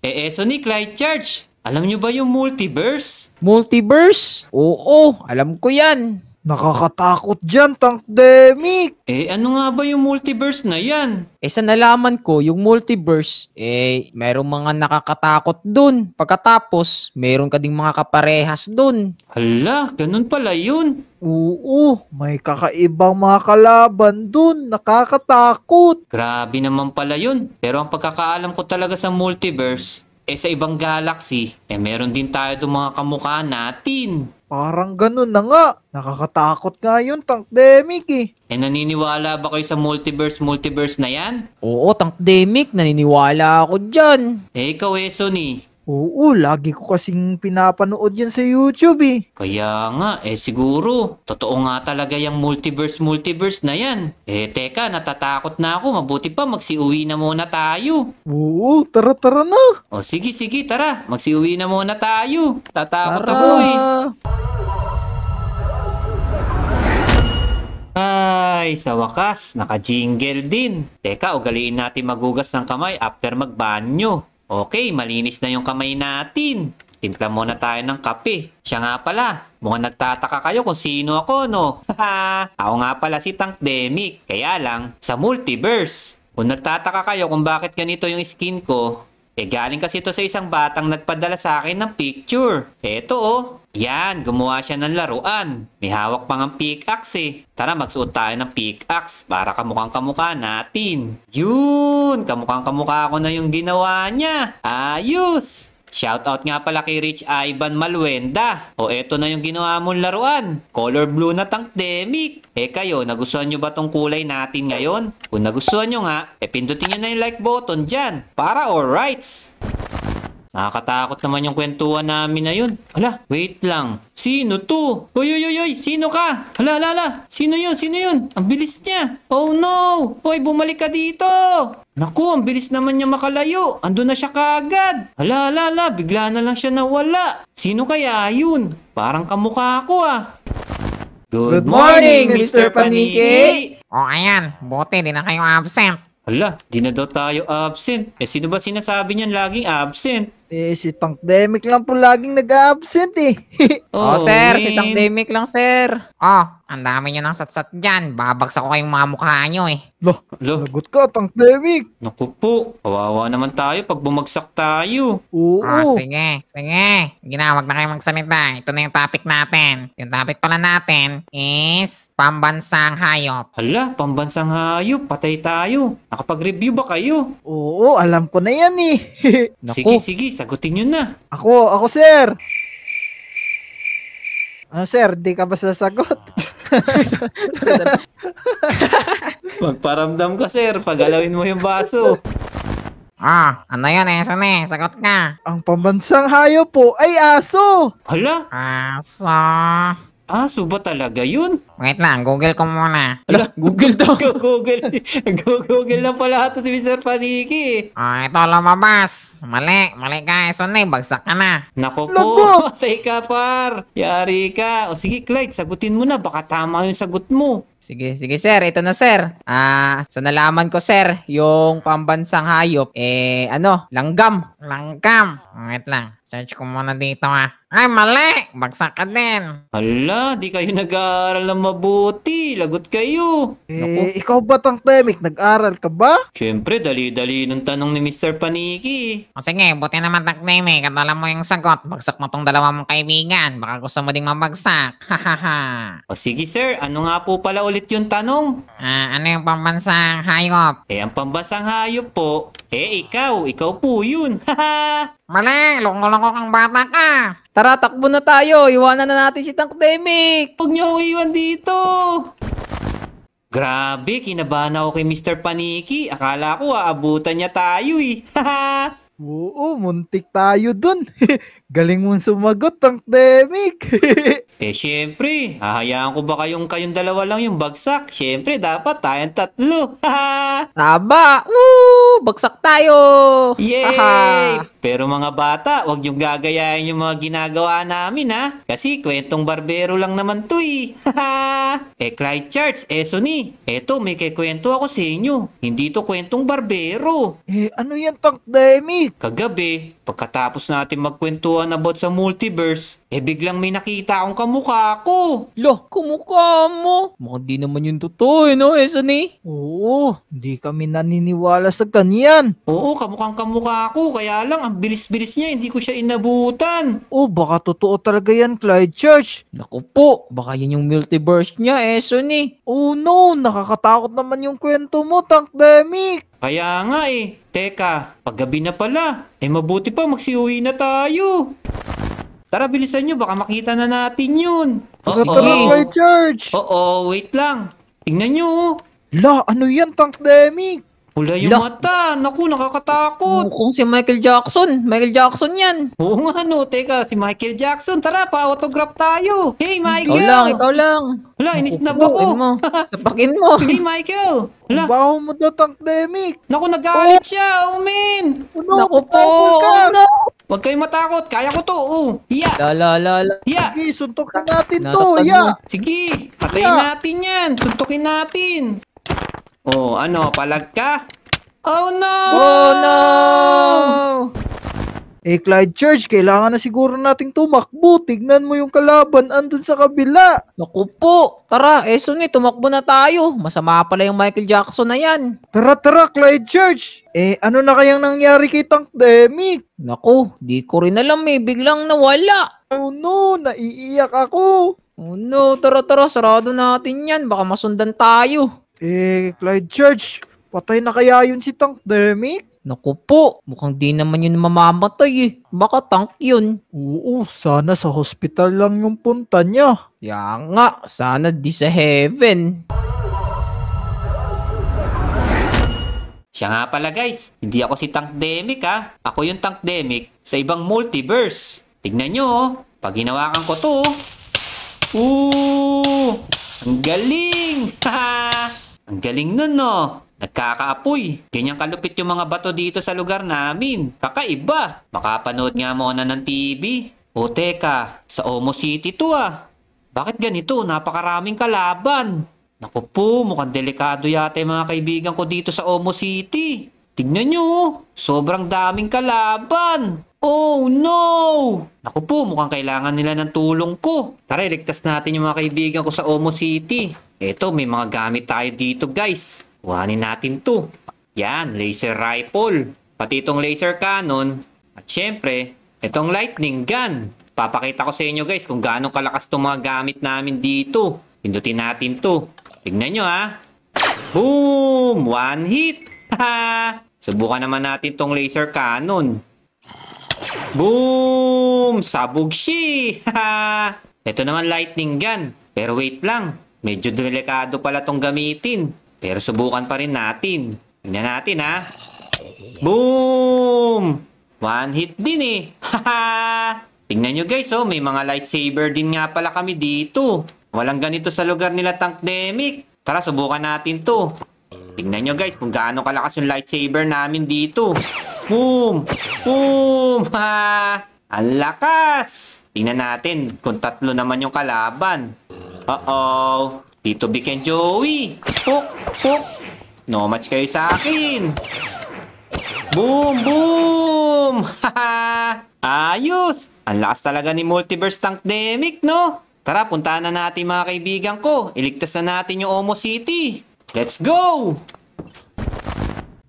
Eh, eso ni Clyde Charge. Alam nyo ba yung multiverse? Multiverse? Oo, alam ko yan. Nakakatakot dyan, Tankdemic. Eh, ano nga ba yung multiverse na yan? Eh sa nalaman ko, yung multiverse, eh, merong mga nakakatakot dun. Pagkatapos, meron ka ding mga kaparehas dun. Hala, ganun pala yun. Oo, may kakaibang mga kalaban dun. Nakakatakot. Grabe naman pala yun. Pero ang pagkakaalam ko talaga sa multiverse, eh sa ibang galaxy, eh meron din tayo doon mga kamukha natin. Parang ganun na nga. Nakakatakot nga yun, Tankdemic eh. Eh naniniwala ba kayo sa multiverse multiverse na yan? Oo, Tankdemic, naniniwala ako dyan. Eh ikaw eh, Sony. Oo, lagi ko kasing pinapanood yan sa YouTube eh. Kaya nga, eh siguro, totoo nga talaga yung multiverse multiverse na yan. Eh teka, natatakot na ako, mabuti pa magsiuwi na muna tayo. Oo, tara tara na. O sige, sige, tara, magsiuwi na muna tayo. Tatakot Tara. ako eh. Ay, sa wakas, naka-jingle din. Teka, ugaliin natin magugas ng kamay after magbanyo. Okay, malinis na yung kamay natin. Timpla muna tayo ng kape. Siya nga pala, mukhang nagtataka kayo kung sino ako, no? Haha, ako nga pala si Tankdemic. Kaya lang, sa multiverse. Kung nagtataka kayo kung bakit ganito yung skin ko, eh galing kasi ito sa isang batang nagpadala sa akin ng picture. Eto oh. Yan, gumawa siya ng laruan. May hawak pang ang pickaxe eh. Tara, magsuot tayo ng pickaxe para kamukhang kamukha natin. Yun, kamukhang kamukha ko na yung ginawa niya. Ayos! Shoutout nga pala kay Rich Ivan Maluenda. O eto na yung ginawa mong laruan. Color blue na tankdemic. Eh kayo, nagustuhan nyo ba tong kulay natin ngayon? Kung nagustuhan nyo nga, eh pindutin nyo na yung like button dyan. Para alrights! Nakakatakot naman yung kwentuhan namin na yun. Hala, wait lang. Sino to? Uy, uy, uy, uy, sino ka? Hala, hala, hala. Sino yun? Sino yun? Ang bilis niya. Oh no! Hoy, bumalik ka dito! Naku, ang bilis naman niya makalayo. Ando na siya kagad. Hala, hala, hala. Bigla na lang siya nawala. Sino kaya yun? Parang kamukha ako ah. Good, Good morning, Mr. Paniki. O ayan, buti di na kayo absent. Hala, di na daw tayo absent. Eh, sino ba sinasabi niyan laging absent? Eh, si Tankdemic lang po laging nag-absent eh. Oh, sir, si man. Tankdemic lang, sir. Oh, ang dami nyo ng satsat dyan. Babagsak ko kayong mga mukha nyo eh. Loh, Lo, lagot ka, Tankdemic. naku po. Kawawa naman tayo pag bumagsak tayo. Oo. Oh, sige, sige. Ginawag na kayo magsalita. Ito na yung topic natin. Yung topic pala natin is pambansang hayop. Hala, pambansang hayop, patay tayo. Nakapag-review ba kayo? Oo, alam ko na yan eh. Naku. Sige, sige, sagutin nyo na. ako, ako sir. Ano sir, di ka ba sasagot? Magparamdam ka, sir. Pagalawin mo yung baso. Ah, ano yun eh, Sune? Sagot ka. Ang pambansang hayop po ay aso. Hala, Ah, so... aso ba talaga yun? Wait lang, google ko muna. Hala, Google daw. Google, Google lang pala ito si Mr. Paniki. Ah, ito lumabas. Mali, mali ka, Sune. Bagsak ka na. Nako po, patay ka par. Yari ka. O sige, Clyde, sagutin mo na. Baka tama yung sagot mo. Sige, sige sir, ito na sir. Ah, sa nalaman ko sir, yung pambansang hayop, eh ano, langgam. Langgam. Wait lang. Search ko muna dito ah. Ay, mali! Bagsak ka din. Hala, di kayo nag-aaral ng mabuti. Lagot kayo. Eh, ikaw ba Tankdemic? Nag-aral ka ba? Siyempre, dali-dali ng tanong ni Mr. Paniki. O sige, buti naman eh. Kadala mo yung sagot. Bagsak mo tong dalawa mong kaibigan. Baka gusto mo ding mabagsak. Hahaha. O sige sir, ano nga po pala ulit yung tanong? Ah, ano yung pambansang hayop? Eh, ang pambansang hayop po, eh ikaw, ikaw po yun. Haha! Mali! Loko-loko kang bata ka! Tara, takbo na tayo. Iwanan na natin si Tankdemic. Huwag niyo ako iwan dito. Grabe, kinabahan ako kay Mr. Paniki. Akala ko aabutan niya tayo eh. Haha! Oo, muntik tayo dun. Galing mong sumagot, Tankdemic. eh syempre, hahayaan ko ba kayong kayong dalawa lang yung bagsak? Syempre, dapat tayong tatlo. Haha! Taba! Woo! Bagsak tayo! Yay! Pero mga bata, wag yung gagayahin yung mga ginagawa namin ha. Kasi kwentong barbero lang naman to eh. eh Clyde Charles, eso ni. Eto, may kikwento ako sa inyo. Hindi to kwentong barbero. eh, ano yan, Tankdemic? Kagabi, pagkatapos natin magkwentuhan about sa multiverse, eh biglang may nakita akong kamukha ko. Lo, kumukha mo. Mukhang di naman yung totoo, eh, no, Esony? Oo, hindi kami naniniwala sa ganyan. Oo, kamukhang kamukha ko, kaya lang ang bilis-bilis niya, hindi ko siya inabutan. Oh, baka totoo talaga yan, Clyde Church. Naku po, baka yan yung multiverse niya, Esony. Oh no, nakakatakot naman yung kwento mo, Tankdemic. Kaya nga eh, teka, paggabi na pala, eh mabuti pa magsiuwi na tayo. Tara, bilisan nyo, baka makita na natin yun. Oo. tara, Clyde Church. Oo, wait lang. Tingnan nyo, oh. La, ano yan, Tankdemic? Pula yung Hala. mata. Naku, nakakatakot. Mukhang si Michael Jackson. Michael Jackson yan. Oo nga no, teka, si Michael Jackson. Tara, pa-autograph tayo. Hey, Ikaw Michael. lang, ikaw lang. Wala, inisnab ako. mo. Sapakin mo. Hey, Michael. Wala, baho mo daw, Tankdemic. naku, nagalit siya. Oh, man. Ano, Naku po. Ano? Huwag kayong matakot. Kaya ko to. Oh, hiya. La la la la. Hiya. Sige, suntokin natin to, Nasaktan ya. mo. Sige, patayin Yeah. natin yan. Suntukin natin. Oh, ano, palag ka? Oh, no! Oh no! Eh, Clyde Church, kailangan na siguro nating tumakbo. Tignan mo yung kalaban andun sa kabila. Naku po. Tara, Esony, tumakbo na tayo. Masama pala yung Michael Jackson na yan. Tara, tara, Clyde Church. Eh, ano na kayang nangyari kay Tankdemic? Naku, di ko rin alam eh. Biglang nawala. Oh no, naiiyak ako. Oh no, tara tara, sarado natin yan. Baka masundan tayo. Eh, Clyde Church, patay na kaya yun si Tankdemic? Naku po, mukhang di naman yun mamamatay eh. Baka tank yun. Oo, sana sa hospital lang yung punta niya. Ya nga, sana di sa heaven. Siya nga pala guys, hindi ako si Tankdemic ha. Ako yung Tankdemic sa ibang multiverse. Tignan nyo oh, pag hinawakan ko to. oh. Ooh, ang galing! Haha! Ang galing nun no. Nagkakaapoy. Ganyan kalupit yung mga bato dito sa lugar namin. Kakaiba. Makapanood nga muna ng TV. O teka, sa Omo City to ah. Bakit ganito? Napakaraming kalaban. Naku po, mukhang delikado yata mga kaibigan ko dito sa Omo City. Tignan nyo, oh. sobrang daming kalaban. Oh no! Naku po, mukhang kailangan nila ng tulong ko. Tara, iligtas natin yung mga kaibigan ko sa Omo City. Eto, may mga gamit tayo dito guys. Kuhanin natin to. Yan, laser rifle. Pati itong laser cannon. At syempre, itong lightning gun. Papakita ko sa inyo guys kung gaano kalakas itong mga gamit namin dito. Pindutin natin to. Tignan nyo ha. Boom! One hit! Haha! Subukan naman natin tong laser cannon. Boom! Sabog! Haha! Ito naman lightning gun. Pero wait lang. Medyo delikado pala tong gamitin. Pero subukan pa rin natin. Tingnan natin ha. Boom! One hit din eh. Haha! Tingnan nyo guys oh, may mga lightsaber din nga pala kami dito. Walang ganito sa lugar nila Tankdemic. Tara, subukan natin to. Tingnan nyo guys kung gaano kalakas yung lightsaber namin dito. Boom! Boom! Ha! Ang lakas! Tingnan natin kung tatlo naman yung kalaban. Uh-oh! Tito Vic and Joey! Hook! Hook! No match kayo sa akin! Boom! Boom! Haha! Ayos! Ang lakas talaga ni Multiverse Tankdemic, no? Tara, puntahan na natin mga kaibigan ko. Iligtas na natin yung Omo City. Let's go!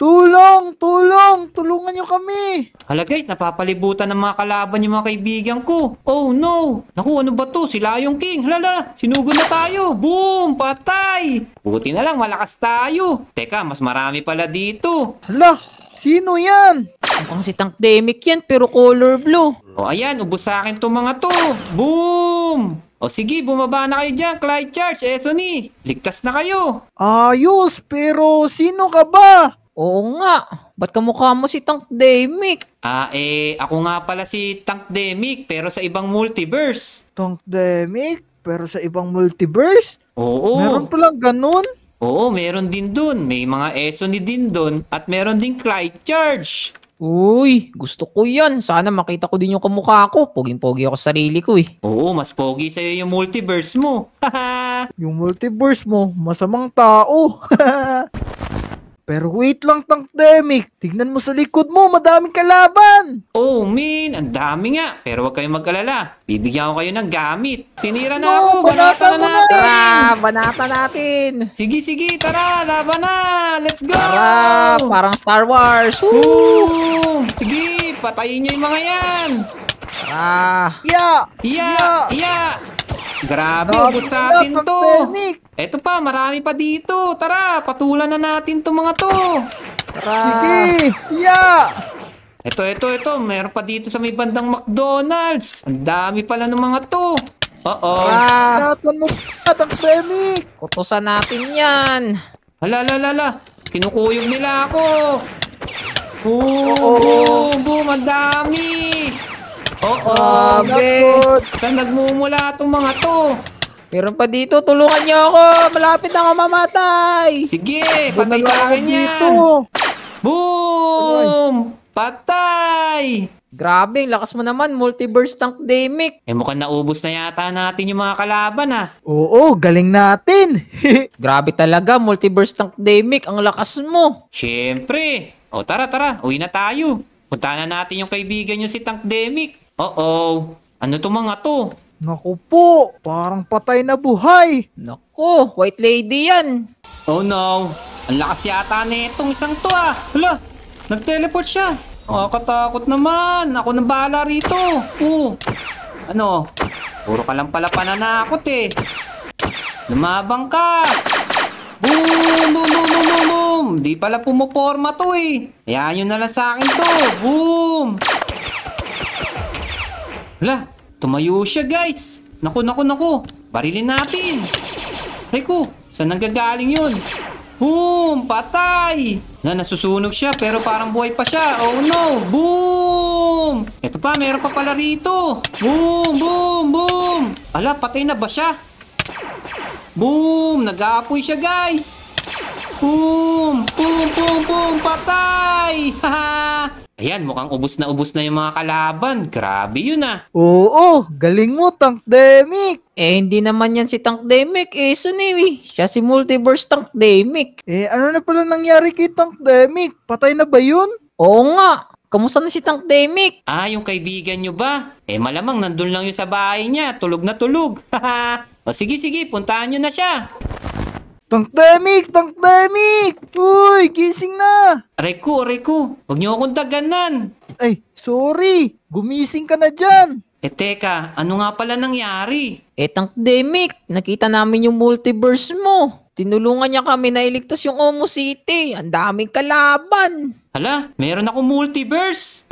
Tulong! Tulong! Tulungan nyo kami! Hala guys, napapalibutan ng mga kalaban yung mga kaibigan ko. Oh no! Naku, ano ba to? Sila yung king. Hala, hala, sinugod na tayo. Boom! Patay! Buti na lang, malakas tayo. Teka, mas marami pala dito. Hala, sino yan? Mukhang si Tankdemic yan pero color blue. O ayan, ubos sa akin tong mga to. Boom! O sige, bumaba na kayo dyan, Clyde Charge, Esony. Ligtas na kayo. Ayos, pero sino ka ba? Oo nga, ba't kamukha mo si Tankdemic? Ah, eh, ako nga pala si Tankdemic, pero sa ibang multiverse. Tankdemic? Pero sa ibang multiverse? Oo. Meron palang ganun? Oo, meron din dun. May mga Esony din dun. At meron din Clyde Charge. Uy, gusto ko yan. Sana makita ko din yung kamukha ko. Poging-pogi ako sa sarili ko eh. Oo, mas pogi sa'yo yung multiverse mo. Haha! Yung multiverse mo, masamang tao. Pero wait lang, Tankdemic. Tignan mo sa likod mo, madaming kalaban. Oh, min, ang dami nga. Pero huwag kayong mag-alala. Bibigyan ko kayo ng gamit. Tinira na No, ako, banata banata na natin. Tara, banata natin. Sige, sige, tara, laban na. Let's go. Tara, parang Star Wars. Woo! Sige, patayin nyo yung mga yan. Tara. Yeah! Iya, iya. Grabe, Dami ubos sa atin to. Tankdemic. Eto pa, marami pa dito. Tara, patulan na natin to mga to. Tara. Sige! Yeah! Ito, ito, ito. Meron pa dito sa may bandang McDonald's. Ang dami pala ng mga to. Oo. Natan mo pa, Tankdemic. Kutusan natin yan. Hala, hala, hala. Kinukuyog nila ako. Boom, boom, boom. Ang dami. Oo. Lakot. Saan nagmumula itong mga to? Meron pa dito, tulungan niyo ako. Malapit na ako mamatay. Sige, patay sa akin yan. dito. Boom! Patay! Grabe, lakas mo naman, multiverse tank demic. Eh mukhang naubos na yata natin yung mga kalaban ah. Oo, galing natin. Grabe talaga, multiverse tank demic. Ang lakas mo. Siyempre. O tara tara, uwi na tayo. Punta na natin yung kaibigan nyo si Tank Demic. Oo. Ano to mga to? Naku po, parang patay na buhay. Nako, white lady yan. Oh no. Ang lakas yata netong isang to ah. Hala, nag-teleport siya. Nakakatakot naman. Ako nang bahala rito. Oo. Ano? Puro ka lang pala pananakot eh. Lumabang ka. Boom! Boom! Boom! Boom! Boom! Boom! Di pala pumoporma to eh. Hayaan nyo na lang sa akin to. Boom! Hala, tumayo siya guys. Naku, naku, naku. Barilin natin. Rico, saan nanggagaling yun? Boom! Patay! Na, nasusunog siya pero parang buhay pa siya. Oh no! Boom! Ito pa, meron pa pala rito. Boom! Boom! Boom! Ala, patay na ba siya? Boom! Nag-aapoy siya guys! Boom! Boom! Boom! Boom! Patay! Haha! Ayan, mukhang ubos na ubos na yung mga kalaban. Grabe yun ah. Oo, galing mo, Tankdemic. Eh, hindi naman yan si Tank Demic. Eh, Suniwi. Siya si Multiverse Tank Demic. Eh, ano na pala nangyari kay Tankdemic? Patay na ba yun? Oo nga. Kamusta na si Tank Demic? Ah, yung kaibigan nyo ba? Eh malamang nandun lang yung sa bahay niya. Tulog na tulog. Haha. o sige, sige. Puntahan nyo na siya. Tankdemic! Tankdemic! Uy, gising na! Reku, Reku. Huwag nyo akong daganan. Ay, sorry. Gumising ka na dyan. Eh teka, ano nga pala nangyari? Eh, Tank Demic. Nakita namin yung multiverse mo. Tinulungan niya kami na iligtas yung Omo City. Ang daming kalaban. Hala, meron ako multiverse.